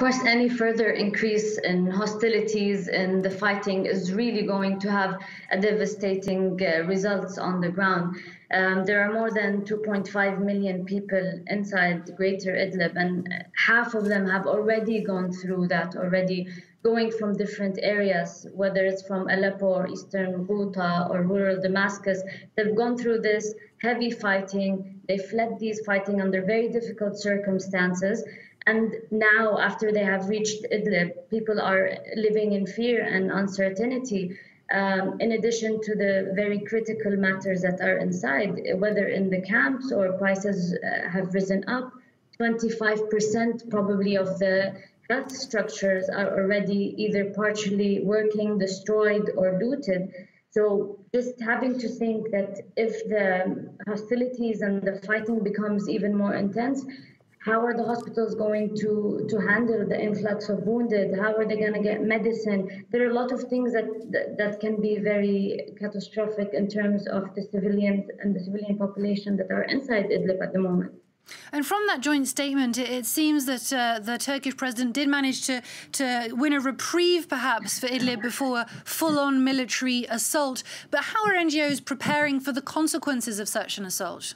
course, any further increase in hostilities and the fighting is really going to have a devastating uh, results on the ground. Um, there are more than 2.5 million people inside Greater Idlib, and half of them have already gone through that already, going from different areas, whether it's from Aleppo or eastern Ghouta or rural Damascus. They've gone through this heavy fighting. They fled these fighting under very difficult circumstances. And now, after they have reached Idlib, people are living in fear and uncertainty. Um, in addition to the very critical matters that are inside, whether in the camps or prices uh, have risen up, 25% probably of the health structures are already either partially working, destroyed, or looted. So just having to think that if the hostilities and the fighting becomes even more intense, how are the hospitals going to, to handle the influx of wounded? How are they going to get medicine? There are a lot of things that, that, that can be very catastrophic in terms of the civilians and the civilian population that are inside Idlib at the moment. And from that joint statement, it, seems that uh, the Turkish president did manage to, to win a reprieve, perhaps, for Idlib before a full on military assault. But how are NGOs preparing for the consequences of such an assault?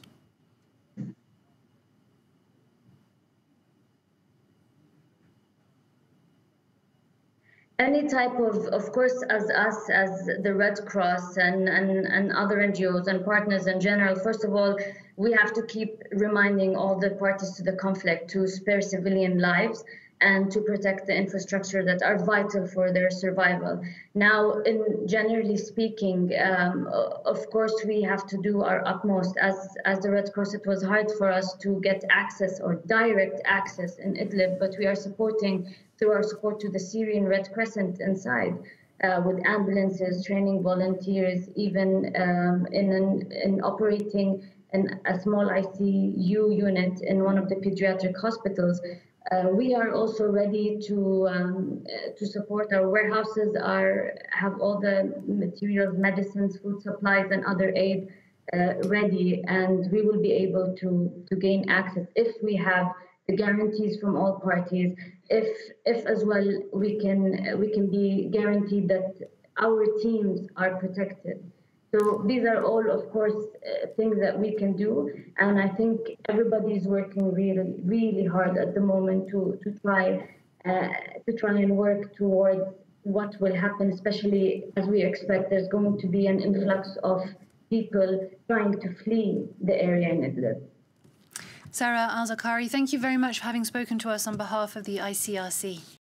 Any type of of course as us as the red cross and, and and other ngos and partners in general first of all we have to keep reminding all the parties to the conflict to spare civilian lives and to protect the infrastructure that are vital for their survival. Now, in generally speaking, um, of course, we have to do our utmost. As as the Red Cross, it was hard for us to get access or direct access in Idlib, but we are supporting through our support to the Syrian Red Crescent inside. Uh, with ambulances, training volunteers, even um, in, an, in operating in a small ICU unit in one of the pediatric hospitals. Uh, we are also ready to um, to support our warehouses. Are have all the materials, medicines, food supplies, and other aid uh, ready, and we will be able to to gain access if we have the guarantees from all parties. If if as well we can we can be guaranteed that our teams are protected. So these are all, of course, uh, things that we can do, and I think everybody is working really, really hard at the moment to to try uh, to try and work towards what will happen, especially as we expect there's going to be an influx of people trying to flee the area in Idlib. Sara Alzawqari, thank you very much for having spoken to us on behalf of the ICRC.